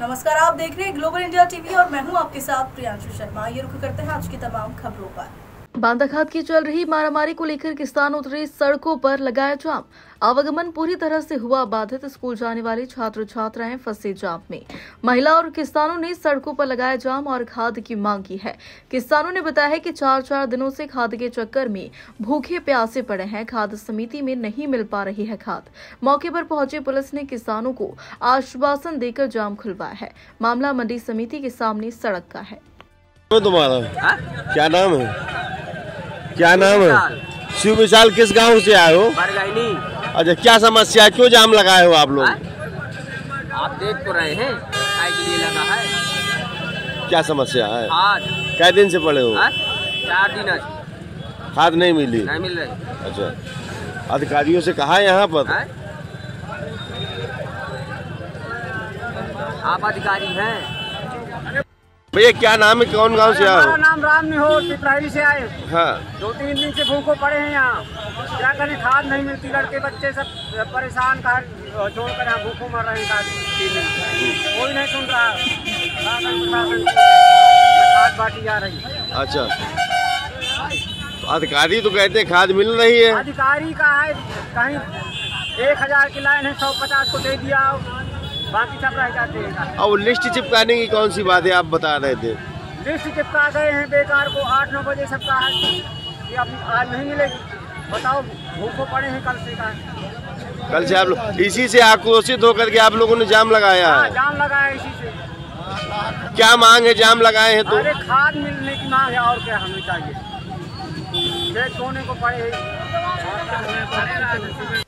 नमस्कार, आप देख रहे हैं ग्लोबल इंडिया टीवी और मैं हूँ आपके साथ प्रियांशु शर्मा। ये रुख करते हैं आज की तमाम खबरों पर। बांदाखात की चल रही मारामारी को लेकर किसान उतरे सड़कों पर लगाया जाम। आवागमन पूरी तरह से हुआ बाधित। स्कूल जाने वाले छात्र छात्राएँ फंसे जाम में। महिला और किसानों ने सड़कों पर लगाया जाम और खाद की मांग की है। किसानों ने बताया है कि चार चार दिनों से खाद के चक्कर में भूखे प्यासे पड़े हैं। खाद समिति में नहीं मिल पा रही है खाद। मौके पर पहुँचे पुलिस ने किसानों को आश्वासन देकर जाम खुलवाया है। मामला मंडी समिति के सामने सड़क का है तुम्हारा? हाँ? क्या नाम है? क्या नाम है? शिव विशाल किस गाँव से आए हो? अच्छा क्या समस्या है? क्यों जाम लगाए हो आप लोग? हाँ? आप देख तो रहे हैं के लिए लगा है। क्या समस्या है? खाद कै दिन से पड़े हो? हाँ? चार दिन आज। खाद नहीं मिली? नहीं मिल रही। अच्छा। अधिकारियों से कहा यहाँ पर? हाँ? आप अधिकारी हैं। भैया क्या नाम है? कौन गाँव से हमारा नाम राम निहोर पिपराही से आए हाँ। दो तीन दिन से भूखो पड़े हैं यहाँ। क्या करें खाद नहीं मिलती लड़के बच्चे सब परेशान का छोड़ कर यहाँ भूखों मर रहे हैं। कोई नहीं सुन रहा। खाद बांटी जा रही है। अच्छा। तो अधिकारी तो कहते हैं खाद मिल रही है। अधिकारी का है कहीं एक हज़ार की लाइन है सौ पचास को दे दिया बाकी सब रह जाते हैं। अब लिस्ट चिपकाने की कौन सी बात है आप बता रहे थे? लिस्ट चिपका गए हैं बेकार को आठ नौ बजे सबका है अब आज नहीं मिलेगी। बताओ भूखो पड़े हैं कल से का। कल से आप लोग इसी से आक्रोशित होकर के आप लोगों ने जाम लगाया हाँ है। जाम लगाया इसी से। क्या मांग है जाम लगाए हैं तो? अरे खाद मिलने की मांग है और क्या हमें चाहिए? धोने को पड़े